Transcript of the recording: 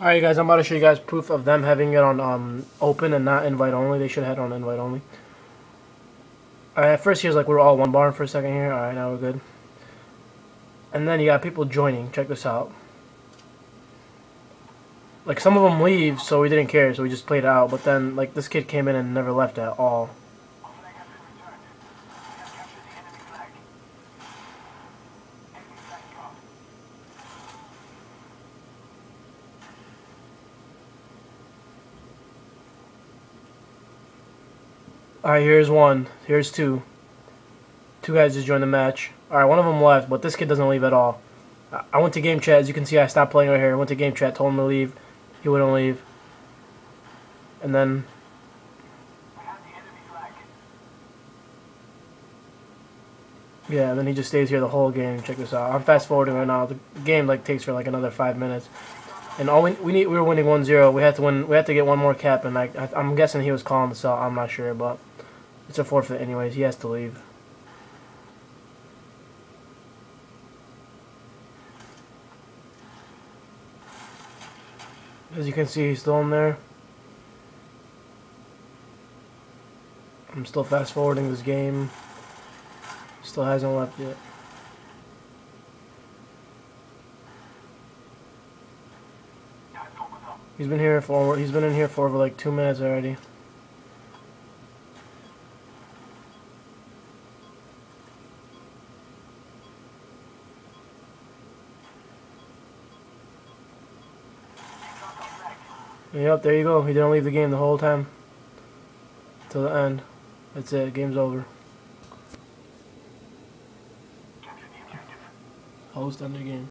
Alright guys, I'm about to show you guys proof of them having it on um, open and not invite only. They should have had it on invite only. Alright, at first here's like we're all one barn for a second here. Alright, now we're good. And then you got people joining. Check this out. Like some of them leave, so we didn't care, so we just played out. But then like this kid came in and never left at all. Alright, here's one. Here's two. Two guys just joined the match. Alright, one of them left, but this kid doesn't leave at all. I went to game chat. As you can see, I stopped playing right here. I went to game chat, told him to leave. He wouldn't leave. And then... Yeah, and then he just stays here the whole game. Check this out. I'm fast forwarding right now. The game like takes for like another five minutes. And all we, we need we were winning 1-0. We have to win. We had to get one more cap, and like I, I'm guessing he was calling the out. I'm not sure, but it's a forfeit anyways. He has to leave. As you can see, he's still in there. I'm still fast forwarding this game. Still hasn't left yet. He's been here for he's been in here for over like two minutes already. Yep, there you go. He didn't leave the game the whole time. Till the end. That's it. Game's over. Host the game.